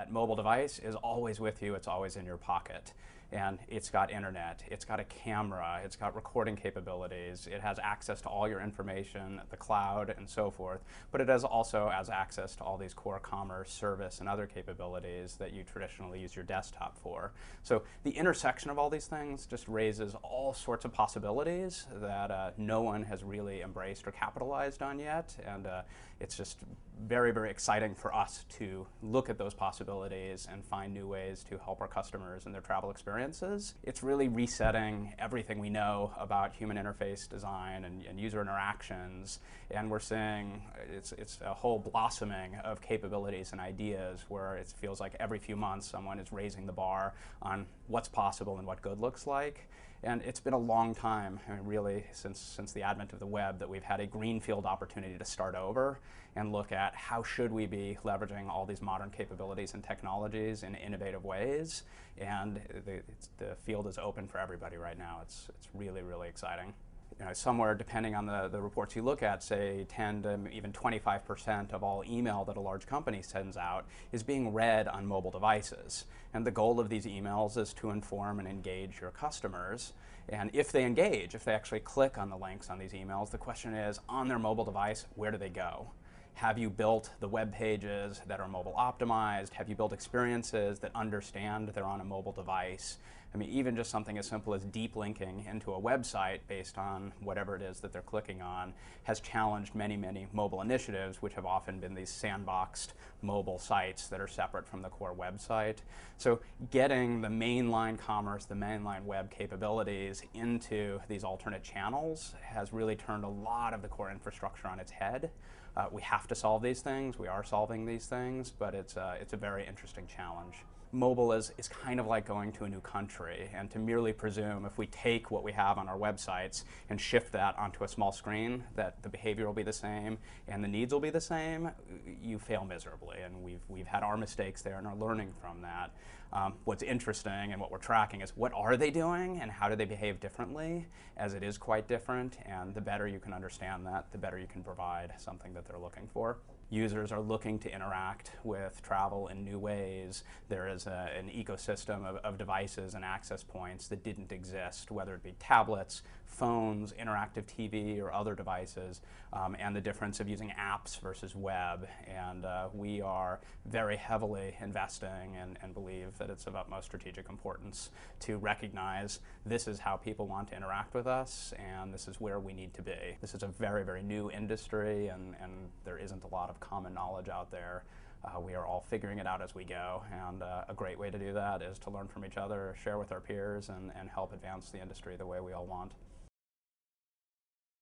that mobile device is always with you, it's always in your pocket. And it's got internet, it's got a camera, it's got recording capabilities, it has access to all your information, the cloud, and so forth. But it has also has access to all these core commerce, service, and other capabilities that you traditionally use your desktop for. So the intersection of all these things just raises all sorts of possibilities that uh, no one has really embraced or capitalized on yet. And uh, it's just very, very exciting for us to look at those possibilities and find new ways to help our customers in their travel experiences. It's really resetting everything we know about human interface design and, and user interactions. And we're seeing it's, it's a whole blossoming of capabilities and ideas where it feels like every few months someone is raising the bar on what's possible and what good looks like. And it's been a long time, I mean, really, since, since the advent of the web, that we've had a greenfield opportunity to start over and look at how should we be leveraging all these modern capabilities and technologies in innovative ways. And the, the field is open for everybody right now. It's, it's really, really exciting you know, somewhere, depending on the, the reports you look at, say 10 to even 25% of all email that a large company sends out is being read on mobile devices. And the goal of these emails is to inform and engage your customers. And if they engage, if they actually click on the links on these emails, the question is on their mobile device, where do they go? Have you built the web pages that are mobile optimized? Have you built experiences that understand they're on a mobile device? I mean, even just something as simple as deep linking into a website based on whatever it is that they're clicking on has challenged many, many mobile initiatives, which have often been these sandboxed mobile sites that are separate from the core website. So getting the mainline commerce, the mainline web capabilities into these alternate channels has really turned a lot of the core infrastructure on its head. Uh, we have to solve these things. We are solving these things, but it's, uh, it's a very interesting challenge. Mobile is, is kind of like going to a new country, and to merely presume if we take what we have on our websites and shift that onto a small screen, that the behavior will be the same and the needs will be the same, you fail miserably. And we've, we've had our mistakes there and are learning from that. Um, what's interesting and what we're tracking is what are they doing and how do they behave differently, as it is quite different. And the better you can understand that, the better you can provide something that they're looking for users are looking to interact with travel in new ways. There is a, an ecosystem of, of, devices and access points that didn't exist, whether it be tablets, phones, interactive TV, or other devices, um, and the difference of using apps versus web. And uh, we are very heavily investing and, and believe that it's of utmost strategic importance to recognize this is how people want to interact with us, and this is where we need to be. This is a very, very new industry, and, and there isn't a lot of common knowledge out there. Uh, we are all figuring it out as we go, and uh, a great way to do that is to learn from each other, share with our peers, and, and help advance the industry the way we all want.